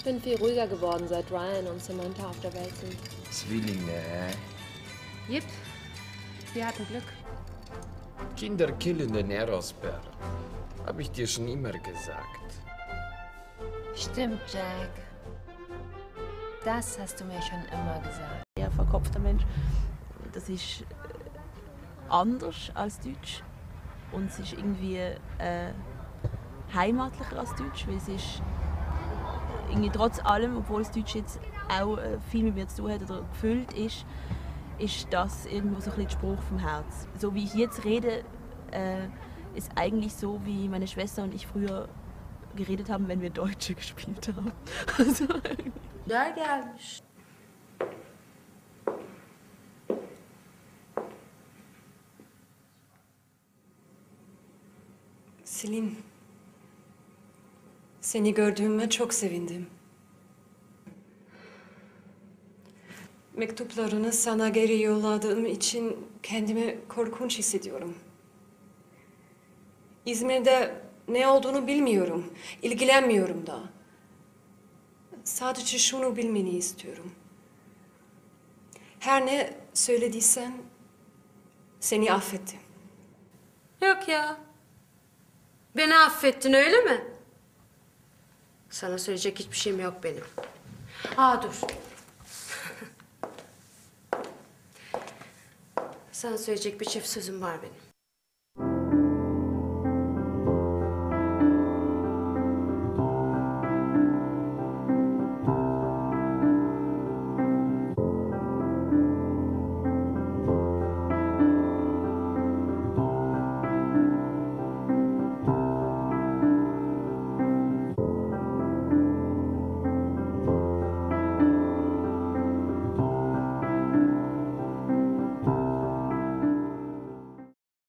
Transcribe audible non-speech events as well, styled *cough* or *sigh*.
Ich bin viel ruhiger geworden, seit Ryan und Samantha auf der Welt sind. Zwillinge, hä? Jip, wir hatten Glück. Kinder killen den Erosberg. Hab ich dir schon immer gesagt. Stimmt, Jack. Das hast du mir schon immer gesagt. eher verkopfter Mensch. Das ist äh, anders als Deutsch und es ist irgendwie äh, heimatlicher als Deutsch, weil es ist irgendwie trotz allem, obwohl das Deutsch jetzt auch äh, viel mit mir zu tun hat oder gefüllt ist, ist das irgendwo so ein bisschen der Spruch vom Herz. So wie ich jetzt rede, äh, ist eigentlich so, wie meine Schwester und ich früher geredet haben, wenn wir Deutsche *laughs* gespielt haben. Also, Der gelmiş. Selin, seni gördüğüme çok sevindim. Mektuplarını sana geri yolladığım için kendimi korkunç hissediyorum. İzmir'de ne olduğunu bilmiyorum, ilgilenmiyorum da. Sadece şunu bilmeni istiyorum. Her ne söylediysen seni affettim. Yok ya. Beni affettin öyle mi? Sana söyleyecek hiçbir şeyim yok benim. Aa dur. *laughs* Sana söyleyecek bir çift sözüm var benim.